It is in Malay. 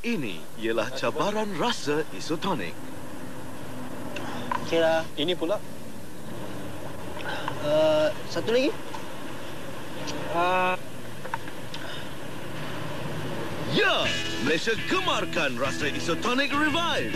Ini ialah cabaran rasa isotonik. Okeylah. Ini pula. Uh, satu lagi. Uh. Ya, Malaysia gemarkan rasa isotonik revive.